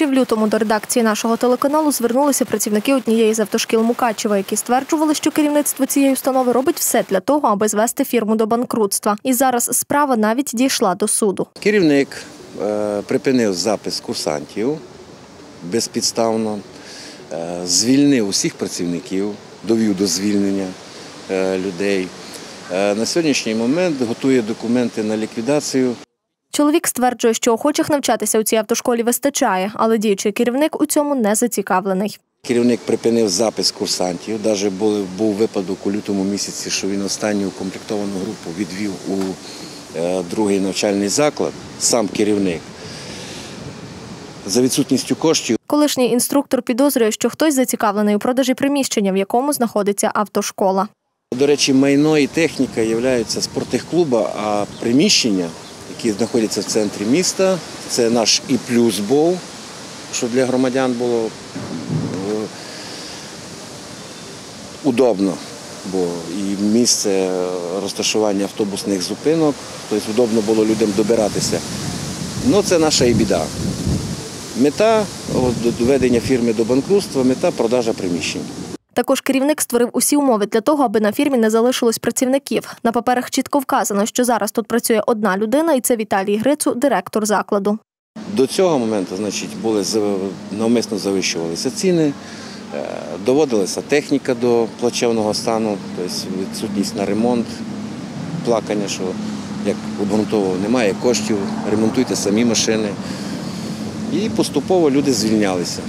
Ще в лютому до редакції нашого телеканалу звернулися працівники однієї з автошкіл Мукачева, які стверджували, що керівництво цієї установи робить все для того, аби звести фірму до банкрутства. І зараз справа навіть дійшла до суду. Керівник е, припинив запис курсантів безпідставно, е, звільнив усіх працівників, довів до звільнення е, людей. На сьогоднішній момент готує документи на ліквідацію. Чоловік стверджує, що охочих навчатися у цій автошколі вистачає, але діючий керівник у цьому не зацікавлений. Керівник припинив запис курсантів. Навіть був, випадок у лютому місяці, що він останню укомплектовану групу відвів у е, другий навчальний заклад, сам керівник. За відсутністю коштів Колишній інструктор підозрює, що хтось зацікавлений у продажі приміщення, в якому знаходиться автошкола. До речі, майно і техніка являються спортехклуба, а приміщення, які знаходяться в центрі міста, це наш і плюс був, щоб для громадян було е, удобно, бо і місце розташування автобусних зупинок, тобто удобно було людям добиратися. Ну, це наша і біда. Мета доведення фірми до банкрутства, мета продажа приміщень. Також керівник створив усі умови для того, аби на фірмі не залишилось працівників. На паперах чітко вказано, що зараз тут працює одна людина, і це Віталій Грицу, директор закладу. До цього моменту, значить, були навмисно завищувалися ціни, е, доводилася техніка до плачевного стану, тобто відсутність на ремонт, плакання, що як обґрунтовував, немає коштів, ремонтуйте самі машини. І поступово люди звільнялися.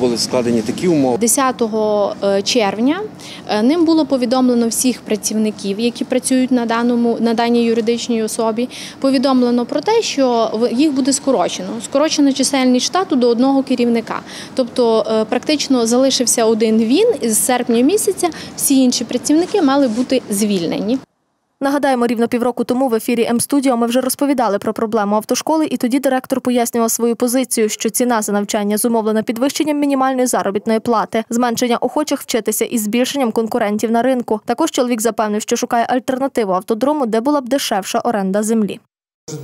Були складені такі умови. 10 е, червня е, ним було повідомлено всіх працівників, які працюють на даному на даній юридичній особі. Повідомлено про те, що їх буде скорочено. Скорочено чисельність штату до одного керівника. Тобто, е, практично залишився один він і з серпня місяця. Всі інші працівники мали бути звільнені. Нагадаємо, рівно півроку тому в ефірі М-студіо ми вже розповідали про проблему автошколи, і тоді директор пояснював свою позицію, що ціна за навчання зумовлена підвищенням мінімальної заробітної плати, зменшення охочих вчитися і збільшенням конкурентів на ринку. Також чоловік запевнив, що шукає альтернативу автодрому, де була б дешевша оренда землі.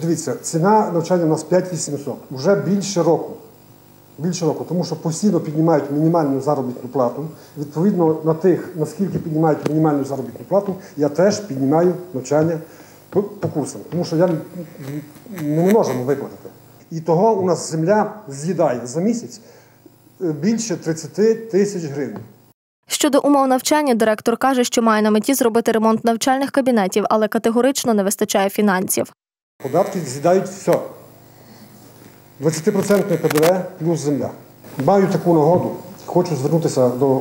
Дивіться, ціна навчання у нас 5800, вже більше року. Більше року, тому що постійно піднімають мінімальну заробітну плату. Відповідно на тих, наскільки піднімають мінімальну заробітну плату, я теж піднімаю навчання по, по курсам, тому що я ми не можемо виплатити. І того у нас земля з'їдає за місяць е, більше 30 тисяч гривень. Щодо умов навчання, директор каже, що має на меті зробити ремонт навчальних кабінетів, але категорично не вистачає фінансів. Податки з'їдають все. 20% ПДВ плюс земля. Маю таку нагоду, хочу звернутися до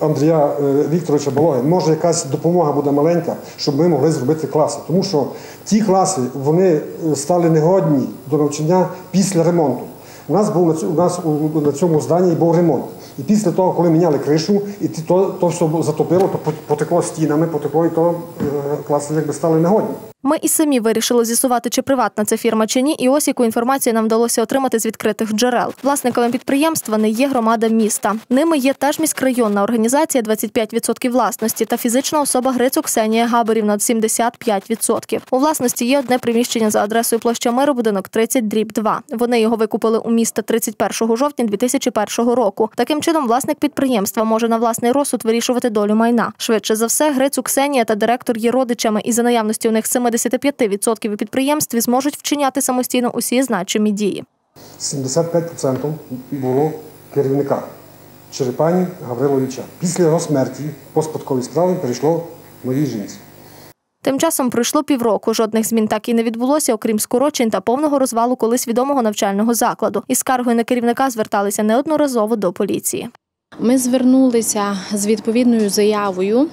Андрія е, Вікторовича Балоги. Може, якась допомога буде маленька, щоб ми могли зробити класи. Тому що ті класи вони е, стали негодні до навчання після ремонту. У нас був у нас на цьому зданні був ремонт. І після того, коли міняли кришу, і то, то все затопило, то потекло стінами, потекло, і то е, класи якби стали негодні. Ми і самі вирішили з'ясувати, чи приватна це фірма чи ні, і ось яку інформацію нам вдалося отримати з відкритих джерел. Власниками підприємства не є громада міста. Ними є та ж міськрайонна організація 25% власності та фізична особа Грицу Ксенія Габарівна 75%. У власності є одне приміщення за адресою площа Миру, будинок 30, дріб 2. Вони його викупили у міста 31 жовтня 2001 року. Таким чином, власник підприємства може на власний розсуд вирішувати долю майна. Швидше за все, Грицу Ксенія та директор є родичами, і за наявності у них 75% у підприємстві зможуть вчиняти самостійно усі значимі дії. 75% було керівника Черепані Гавриловича. Після його смерті по спадковій справі перейшло моїй жінці. Тим часом пройшло півроку. Жодних змін так і не відбулося, окрім скорочень та повного розвалу колись відомого навчального закладу. Із скаргою на керівника зверталися неодноразово до поліції. Ми звернулися з відповідною заявою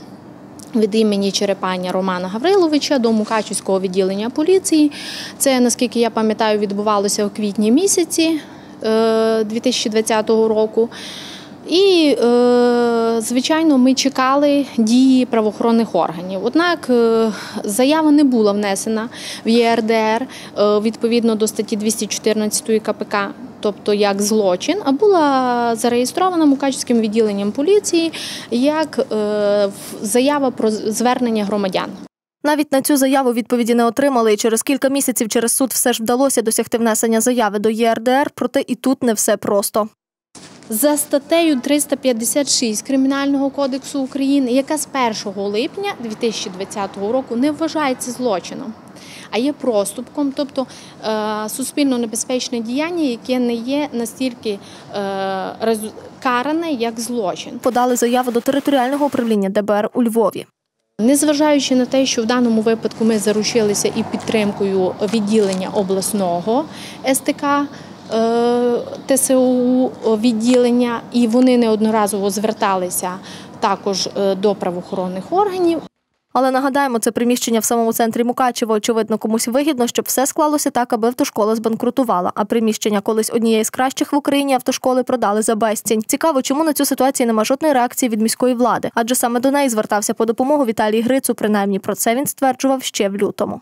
від імені Черепаня Романа Гавриловича до Мукачівського відділення поліції. Це, наскільки я пам'ятаю, відбувалося у квітні місяці е, 2020 року. І, е, звичайно, ми чекали дії правоохоронних органів. Однак е, заява не була внесена в ЄРДР е, відповідно до статті 214 КПК, тобто як злочин, а була зареєстрована Мукачівським відділенням поліції як е, заява про звернення громадян. Навіть на цю заяву відповіді не отримали, і через кілька місяців через суд все ж вдалося досягти внесення заяви до ЄРДР, проте і тут не все просто. За статтею 356 Кримінального кодексу України, яка з 1 липня 2020 року не вважається злочином, а є проступком, тобто е, суспільно небезпечне діяння, яке не є настільки е, каране, як злочин. Подали заяву до територіального управління ДБР у Львові. Незважаючи на те, що в даному випадку ми заручилися і підтримкою відділення обласного СТК е, ТСУ відділення, і вони неодноразово зверталися також до правоохоронних органів. Але нагадаємо, це приміщення в самому центрі Мукачева. Очевидно, комусь вигідно, щоб все склалося так, аби автошкола збанкрутувала. А приміщення колись однієї з кращих в Україні автошколи продали за безцінь. Цікаво, чому на цю ситуацію нема жодної реакції від міської влади, адже саме до неї звертався по допомогу Віталій Грицу. Принаймні про це він стверджував ще в лютому.